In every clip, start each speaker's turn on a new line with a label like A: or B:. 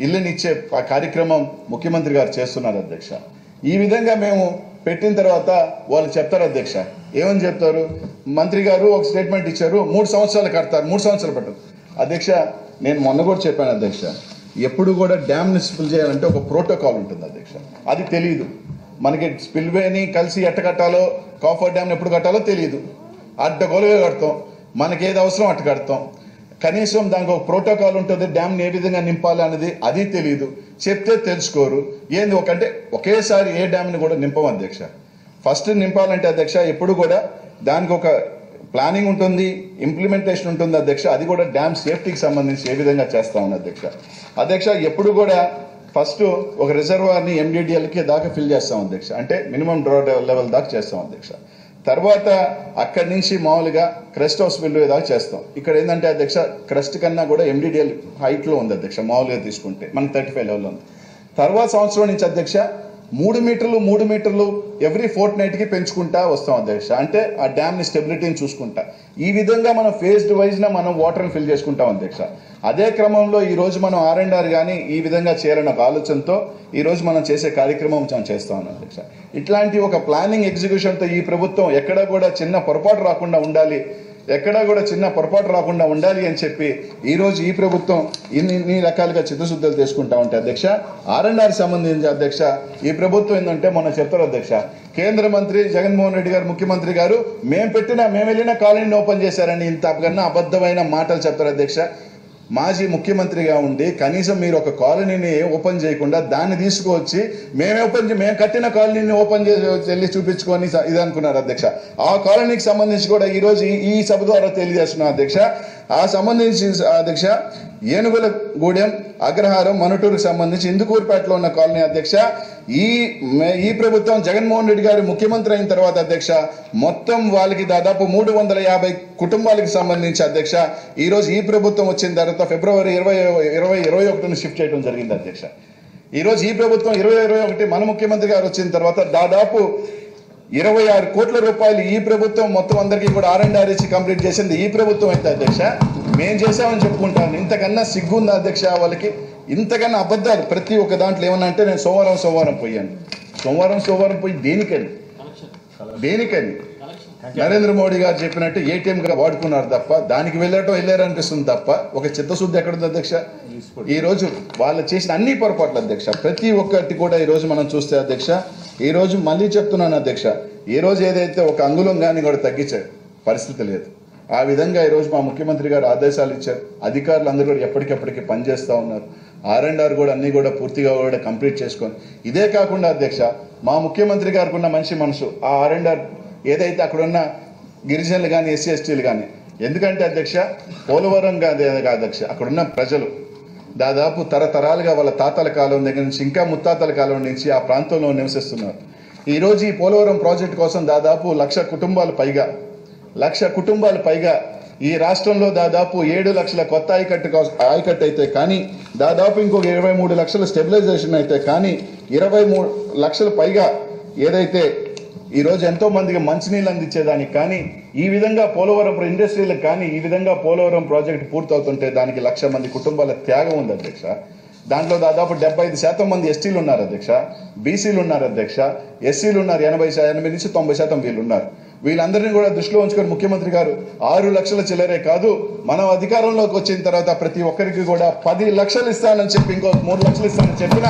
A: ఇల్లునిచ్చే ప- కార్యక్రమం ముఖ్యమంత్రి గారు చేస్తున్నారు అధ్యక్ష. ఈ విధంగా మేము పెట్టిన తర్వాత వాళ్ళు చెప్తారు అధ్యక్ష. ఏమని చెప్తారు? మంత్రి గారు ఒక స్టేట్మెంట్ ఇచ్చారు మూడు సంవత్సరాలు కడతారు మూడు సంవత్సరాలు పట్టదు. అధ్యక్ష నేను మొన్న కూడా చెప్పాను అధ్యక్ష ఎప్పుడు కూడా డ్యామ్ని స్పిల్ చేయాలంటే ఒక ప్రోటోకాల్ ఉంటుంది అధ్యక్ష. అది తెలియదు మనకి స్పిల్వేని కలిసి ఎట్ట కట్టాలో కాఫర్ డ్యామ్ని ఎప్పుడు కట్టాలో తెలియదు అడ్డగోలుగా కడతాం. మనకి ఏది అవసరం అట్ట కడతాం. కనీసం దానికి ఒక ప్రోటోకాల్ ఉంటుంది డ్యామ్ని ఏ విధంగా నింపాలి అనేది అది తెలియదు చెప్తే తెలుసుకోరు. ఏంది ఒకంటే ఒకేసారి ఏ డ్యామ్ని కూడా నింపం అధ్యక్ష. ఫస్ట్ నింపాలంటే అధ్యక్ష ఎప్పుడు కూడా దానికి ఒక ప్లానింగ్ ఉంటుంది ఇంప్లిమెంటేషన్ ఉంటుంది అధ్యక్ష. అది కూడా డ్యామ్ సేఫ్టీకి సంబంధించి ఏ విధంగా చేస్తా ఉంది అధ్యక్ష. అధ్యక్ష ఎప్పుడు కూడా ఫస్ట్ ఒక రిజర్వాయర్ని ఎండిడిఎల్కి దాకా ఫిల్ చేస్తాం అధ్యక్ష. అంటే మినిమం డ్రా లెవెల్ దాకా చేస్తాం అధ్యక్ష. తర్వాత అక్కడి నుంచి మామూలుగా క్రెస్ట్ హౌస్ బిల్లు దాకా చేస్తాం. ఇక్కడ ఏంటంటే అధ్యక్ష క్రెస్ట్ కన్నా కూడా ఎండిడిఎల్ హైట్లో ఉంది అధ్యక్ష మామూలుగా తీసుకుంటే. మనకి థర్టీ ఫైవ్ లెవెల్లో ఉంది. తర్వాత సంవత్సరం నుంచి అధ్యక్ష మూడు మీటర్లు మూడు మీటర్లు ఎవ్రీ ఫోర్త్ నైట్కి పెంచుకుంటా వస్తాం అధ్యక్ష. అంటే ఆ డ్యామ్ని స్టెబిలిటీని చూసుకుంటా. ఈ విధంగా మనం ఫేజ్డ్ వైజ్న మనం వాటర్ని ఫిల్ చేసుకుంటాం అధ్యక్ష. అదే క్రమంలో ఈ రోజు మనం ఆర్ అండ్ ఆర్ కానీ ఈ విధంగా చేయాలన్న ఒక ఆలోచనతో ఈ రోజు మనం చేసే కార్యక్రమం మనం చేస్తా ఉన్నాం అధ్యక్ష. ఇట్లాంటి ఒక ప్లానింగ్ ఎగ్జిక్యూషన్తో ఈ ప్రభుత్వం ఎక్కడ కూడా చిన్న పొరపాటు రాకుండా ఉండాలి ఎక్కడా కూడా చిన్న పొరపాటు రాకుండా ఉండాలి అని చెప్పి ఈరోజు ఈ ప్రభుత్వం ఇన్ని ఇన్ని రకాలుగా చిత్తశుద్ధులు తీసుకుంటా ఉంటే అధ్యక్ష ఆర్ఎన్ఆర్ సంబంధించి అధ్యక్ష ఈ ప్రభుత్వం ఏంటంటే మొన్న చెప్తారు అధ్యక్ష కేంద్ర మంత్రి జగన్మోహన్ రెడ్డి గారు ముఖ్యమంత్రి గారు మేము పెట్టిన మేము వెళ్ళిన కాలనీని ఓపెన్ చేశారని ఇంత అబద్ధమైన మాటలు చెప్తారు అధ్యక్ష. మాజీ ముఖ్యమంత్రిగా ఉండి కనీసం మీరు ఒక కాలనీని ఓపెన్ చేయకుండా దాన్ని తీసుకువచ్చి మేమే ఓపెన్ మేము కట్టిన కాలనీని ఓపెన్ చేసి వెళ్ళి చూపించుకొని స- ఇది అనుకున్నారు అధ్యక్ష. ఆ కాలనీకి సంబంధించి కూడా ఈరోజు ఈ- ఈ సభ ద్వారా తెలియజేస్తున్నాం అధ్యక్ష. ఆ సంబంధించి అధ్యక్ష ఏనుగుల గూడెం అగ్రహారం మనుటూరుకు సంబంధించి ఇందుకూరుపేటలో ఉన్న కాలనీ అధ్యక్ష ఈ ఈ ప్రభుత్వం జగన్మోహన్ రెడ్డి గారు ముఖ్యమంత్రి అయిన తర్వాత అధ్యక్ష మొత్తం వాళ్ళకి దాదాపు మూడు వందల యాభై కుటుంబాలకు సంబంధించి అధ్యక్ష ఈరోజు ఈ ప్రభుత్వం వచ్చిన తర్వాత ఫిబ్రవరి ఇరవై ఇరవై ఇరవై ఒకటిని షిఫ్ట్ చేయడం జరిగింది అధ్యక్ష. ఈరోజు ఈ ప్రభుత్వం ఇరవై ఇరవై ఒకటి మన ముఖ్యమంత్రి గారు వచ్చిన తర్వాత దాదాపు ఇరవై ఆరు కోట్ల రూపాయలు ఈ ప్రభుత్వం మొత్తం అందరికీ కూడా ఆర్ అండ్ ఆర్ ఇచ్చి కంప్లీట్ చేసింది ఈ ప్రభుత్వం అయితే అధ్యక్ష. మేం చేసామని చెప్పుకుంటాను. ఇంతకన్నా సిగ్గుంది అధ్యక్ష వాళ్ళకి? ఇంతకన్నా అబద్ధాలు ప్రతి ఒక్క దాంట్లో ఏమన్నా అంటే నేను సోమవారం సోమవారం పోయాను. సోమవారం సోమవారం పోయి దేనికని దేనికని నరేంద్ర మోడీ గారు చెప్పినట్టు ఏటీఎం గా వాడుకున్నారు తప్ప దానికి వెళ్ళటం వెళ్ళారు అనిపిస్తుంది తప్ప ఒక చిత్తశుద్ధి ఎక్కడుంది అధ్యక్ష? ఈ రోజు వాళ్ళు చేసిన అన్ని పొరపాట్లు అధ్యక్ష. ప్రతి ఒక్కటి కూడా ఈ రోజు మనం చూస్తే అధ్యక్ష ఈ రోజు మళ్ళీ చెప్తున్నాను అధ్యక్ష ఈ రోజు ఏదైతే ఒక అంగుళం కానీ కూడా తగ్గించారు పరిస్థితి లేదు. ఆ విధంగా ఈరోజు మా ముఖ్యమంత్రి గారు ఆదేశాలు ఇచ్చారు. అధికారులు అందరూ కూడా ఎప్పటికెప్పటికి పనిచేస్తూ ఉన్నారు. ఆర్ అండ్ ఆర్ కూడా అన్ని కూడా పూర్తిగా కూడా కంప్లీట్ చేసుకొని. ఇదే కాకుండా అధ్యక్ష మా ముఖ్యమంత్రి గారికి ఉన్న మంచి మనసు ఆ ఆర్ అండ్ ఆర్ ఏదైతే అక్కడ ఉన్న గిరిజనులు కానీ ఎస్సీ ఎస్టీలు కానీ ఎందుకంటే అధ్యక్ష పోలవరం కాదు అధ్యక్ష అక్కడున్న ప్రజలు దాదాపు తరతరాలుగా వాళ్ళ తాతల కాలం దగ్గర నుంచి ఇంకా ముత్తాతల కాలం నుంచి ఆ ప్రాంతంలో నివసిస్తున్నారు. ఈరోజు ఈ పోలవరం ప్రాజెక్ట్ కోసం దాదాపు లక్ష కుటుంబాలు పైగా లక్ష కుటుంబాలు పైగా ఈ రాష్ట్రంలో దాదాపు ఏడు లక్షల కొత్త ఆయకట్టు ఆయకట్టు అయితే కానీ దాదాపు ఇంకొక ఇరవై మూడు లక్షల స్టెబిలైజేషన్ అయితే కానీ ఇరవై మూడు లక్షల పైగా ఏదైతే ఈ రోజు ఎంతో మందికి మంచినీళ్ళు అందించేదానికి కానీ ఈ విధంగా పోలవరం ఇండస్ట్రీలకు కానీ ఈ విధంగా పోలవరం ప్రాజెక్టు పూర్తవుతుంటే దానికి లక్ష మంది కుటుంబాల త్యాగం ఉంది అధ్యక్ష. దాంట్లో దాదాపు డెబ్బై ఐదు శాతం మంది ఎస్టీలు ఉన్నారు అధ్యక్ష బీసీలు ఉన్నారు అధ్యక్ష ఎస్సీలు ఉన్నారు ఎనభై ఎనభై నుంచి తొంభై శాతం వీళ్ళు ఉన్నారు. వీళ్ళందరినీ కూడా దృష్టిలో ఉంచుకొని ముఖ్యమంత్రి గారు ఆరు లక్షల చిల్లరే కాదు మనం అధికారంలోకి వచ్చిన తర్వాత ప్రతి ఒక్కరికి కూడా పది లక్షలు ఇస్తానని చెప్పి ఇంకో మూడు లక్షలు ఇస్తానని చెప్పిన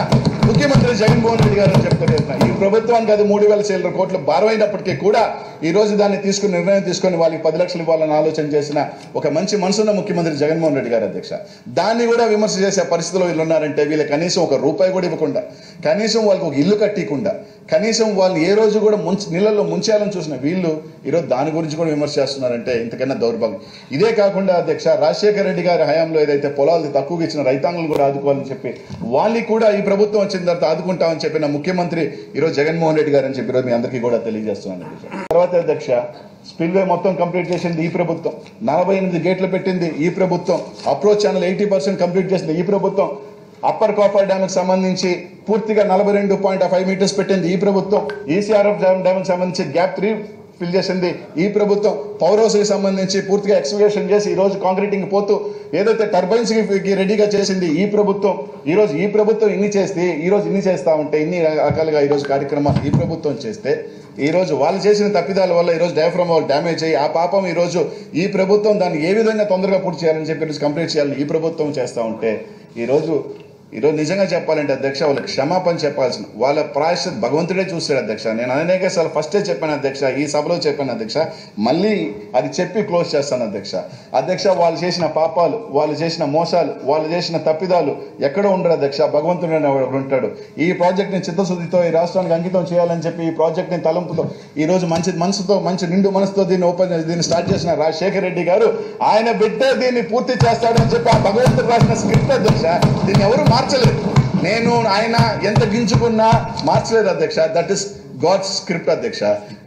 A: ముఖ్యమంత్రి జగన్మోహన్ రెడ్డి గారు చెప్తాను ఈ ప్రభుత్వానికి అది మూడు వేల చిల్లర కోట్లు భారమైనప్పటికీ కూడా ఈ రోజు దాన్ని తీసుకుని నిర్ణయం తీసుకొని వాళ్ళకి పది లక్షలు ఇవ్వాలని ఆలోచన చేసిన ఒక మంచి మనసున్న ముఖ్యమంత్రి జగన్మోహన్ రెడ్డి గారు అధ్యక్ష. దాన్ని కూడా విమర్శ చేసే పరిస్థితిలో వీళ్ళు ఉన్నారంటే వీళ్ళు కనీసం ఒక రూపాయి కూడా ఇవ్వకుండా కనీసం వాళ్ళకి ఒక ఇల్లు కట్టకుండా కనీసం వాళ్ళు ఏ రోజు కూడా ముంచ నీళ్ళల్లో ముంచేయాలని చూసిన వీళ్ళు ఈరోజు దాని గురించి కూడా విమర్శ చేస్తున్నారంటే ఇంతకన్నా దౌర్భాగ్యం. ఇదే కాకుండా అధ్యక్ష రాజశేఖర రెడ్డి గారి హయాంలో ఏదైతే పొలాలు తక్కువగా ఇచ్చిన రైతాంగులు కూడా ఆదుకోవాలని చెప్పి వాళ్ళకి కూడా ఈ ప్రభుత్వం వచ్చిన తర్వాత ఆదుకుంటామని చెప్పిన ముఖ్యమంత్రి ఈరోజు జగన్మోహన్ రెడ్డి గారు అని చెప్పి ఈరోజు మీ అందరికీ కూడా తెలియజేస్తున్నాను. తర్వాత అధ్యక్ష స్పిల్వే మొత్తం కంప్లీట్ చేసింది ఈ ప్రభుత్వం. నలభై ఎనిమిది గేట్లు పెట్టింది ఈ ప్రభుత్వం. Approach channel eighty percent complete చేసింది ఈ ప్రభుత్వం. అప్పర్ కాపర్ డ్యామ్కి సంబంధించి పూర్తిగా నలభై రెండు పాయింట్ ఫైవ్ మీటర్స్ పెట్టింది ఈ ప్రభుత్వం. ఈసీఆర్ఎఫ్ డ్యామ్ డ్యామ్ సంబంధించి గ్యాప్ త్రీ ఫిల్ చేసింది ఈ ప్రభుత్వం. పవర్ హౌస్కి సంబంధించి పూర్తిగా ఎక్స్ప్లెనేషన్ చేసి ఈ రోజు కాంక్రీటింగ్ పోతూ ఏదైతే టర్బైన్స్కి రెడీగా చేసింది ఈ ప్రభుత్వం ఈ రోజు ఈ ప్రభుత్వం ఇన్ని చేస్తే ఈ రోజు ఇన్ని చేస్తా ఉంటే ఇన్ని రకాలుగా ఈ రోజు కార్యక్రమాలు ఈ ప్రభుత్వం చేస్తే ఈ రోజు వాళ్ళు చేసిన తప్పిదాల వల్ల ఈ రోజు డయాఫ్రమ్ వాళ్ళు డ్యామేజ్ అయ్యి ఆ పాపం ఈ రోజు ఈ ప్రభుత్వం దాన్ని ఏ విధంగా తొందరగా పూర్తి చేయాలని చెప్పి కంప్లీట్ చేయాలని ఈ ప్రభుత్వం చేస్తూ ఉంటే ఈ రోజు ఈరోజు నిజంగా చెప్పాలంటే అధ్యక్ష వాళ్ళకి క్షమాపణ చెప్పాల్సిన వాళ్ళ ప్రాయశ్చిత్ భగవంతుడే చూస్తాడు అధ్యక్ష. నేను అనేక సార్లు ఫస్టే చెప్పాను అధ్యక్ష ఈ సభలో చెప్పాను అధ్యక్ష. మళ్ళీ అది చెప్పి క్లోజ్ చేస్తాను అధ్యక్ష. అధ్యక్ష వాళ్ళు చేసిన పాపాలు వాళ్ళు చేసిన మోసాలు వాళ్ళు చేసిన తప్పిదాలు ఎక్కడో ఉండరు అధ్యక్ష. భగవంతుడే ఉంటాడు. ఈ ప్రాజెక్ట్ని చిత్తశుద్ధితో ఈ రాష్ట్రానికి అంకితం చేయాలని చెప్పి ఈ ప్రాజెక్ట్ని తలంపుతో ఈ రోజు మంచి మనసుతో మంచి నిండు మనసుతో దీన్ని ఓపెన్ దీన్ని స్టార్ట్ చేసిన రాజశేఖర రెడ్డి గారు ఆయన బిడ్డ దీన్ని పూర్తి చేస్తాడని చెప్పి ఆ భగవంతుడు రాసిన స్క్రిప్ట్ అధ్యక్ష. దీన్ని ఎవరు మార్చలేదు. నేను ఆయన ఎంత గించుకున్నా మార్చలేదు అధ్యక్ష. దట్ ఇస్ గాడ్స్ స్క్రిప్ట్ అధ్యక్ష.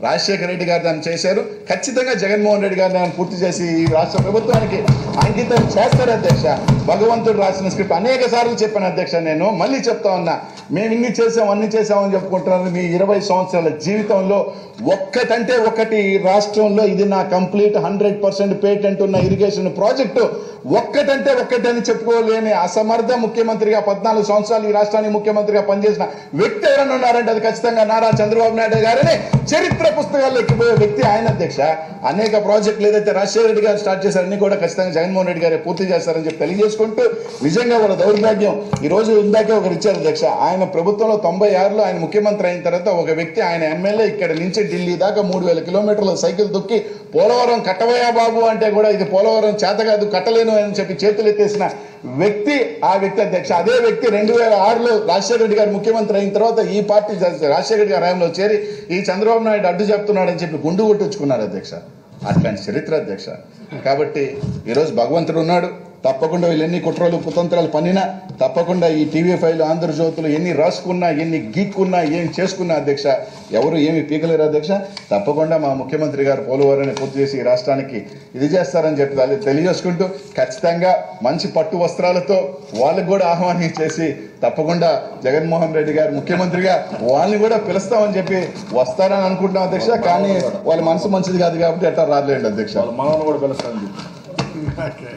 A: రాజశేఖర రెడ్డి గారు దాన్ని చేశారు. ఖచ్చితంగా జగన్మోహన్ రెడ్డి గారు దాన్ని పూర్తి చేసి ఈ రాష్ట్ర ప్రభుత్వానికి అంకితం చేస్తారు అధ్యక్ష. భగవంతుడు రాసిన స్క్రిప్ట్ అనేక సార్లు చెప్పాను అధ్యక్ష నేను. మళ్ళీ చెప్తా ఉన్నా మేము ఇన్ని చేసాం అన్ని చేసామని చెప్పుకుంటున్నాను మీ ఇరవై సంవత్సరాల జీవితంలో. ఒక్కటంటే ఒకటి రాష్ట్రంలో ఇది నా కంప్లీట్ హండ్రెడ్ పర్సెంట్ పేటెంట్ ఉన్న ఇరిగేషన్ ప్రాజెక్టు. ఒక్కటంటే ఒక్కటని చెప్పుకోలేని అసమర్థ ముఖ్యమంత్రిగా పద్నాలుగు సంవత్సరాలు ఈ రాష్ట్రానికి ముఖ్యమంత్రిగా పనిచేసిన వ్యక్తి ఎవరైనా ఉన్నారంటే అది ఖచ్చితంగా నారా చంద్రబాబు నాయుడు గారిని చరిత్ర పుస్తకాల్లో ఎక్కిపోయే వ్యక్తి ఆయన అధ్యక్ష. అనేక ప్రాజెక్టులు ఏదైతే రాజశేఖర రెడ్డి గారు స్టార్ట్ చేశారని కూడా ఖచ్చితంగా జగన్మోహన్ రెడ్డి గారే పూర్తి చేస్తారని చెప్పి తెలియజేసుకుంటూ నిజంగా వాళ్ళ దౌర్భాగ్యం ఈ రోజు ఇందాకే ఒకరు ఇచ్చారు అధ్యక్ష. ఆయన ప్రభుత్వంలో తొంభై ఆరులో ఆయన ముఖ్యమంత్రి అయిన తర్వాత ఒక వ్యక్తి ఆయన ఎమ్మెల్యే ఇక్కడ నుంచి ఢిల్లీ దాకా మూడు వేల కిలోమీటర్ల సైకిల్ దొక్కి పోలవరం కట్టవయా బాబు అంటే కూడా ఇది పోలవరం చేత కాదు కట్టలేను అని చెప్పి చేతులు ఎత్తేసిన వ్యక్తి ఆ వ్యక్తి అధ్యక్ష. అదే వ్యక్తి రెండు వేల ఆరులో రాజశేఖర రెడ్డి గారు ముఖ్యమంత్రి అయిన తర్వాత ఈ పార్టీ రాజశేఖర రెడ్డి గారి హయాంలో చేరి ఈ చంద్రబాబు నాయుడు అడ్డు చెప్తున్నాడని చెప్పి గుండు కొట్టించుకున్నారు అధ్యక్ష. అట్లాంటి చరిత్ర అధ్యక్ష. కాబట్టి ఈరోజు భగవంతుడు ఉన్నాడు. తప్పకుండా వీళ్ళు ఎన్ని కుట్రలు కుతంత్రాలు పన్నినా తప్పకుండా ఈ టీవీ ఫైల్ ఆంధ్రజ్యోతులు ఎన్ని రాసుకున్నా ఎన్ని గీక్కున్నా ఏం చేసుకున్నా అధ్యక్ష ఎవరు ఏమి పీకలేరు అధ్యక్ష. తప్పకుండా మా ముఖ్యమంత్రి గారు పోలవరాన్ని పూర్తి చేసి ఈ రాష్ట్రానికి ఇది చేస్తారని చెప్పి వాళ్ళు తెలియజేసుకుంటూ ఖచ్చితంగా మంచి పట్టు వస్త్రాలతో వాళ్ళకు కూడా ఆహ్వానించేసి తప్పకుండా జగన్మోహన్ రెడ్డి గారు ముఖ్యమంత్రిగా వాళ్ళని కూడా పిలుస్తామని చెప్పి వస్తారని అనుకుంటున్నాం అధ్యక్ష. కానీ వాళ్ళ మనసు మంచిది కాదు కాబట్టి ఎట్లా రాలేండి అధ్యక్ష.
B: వాళ్ళ మనవను కూడా పిలుస్తాను
C: ఓకే.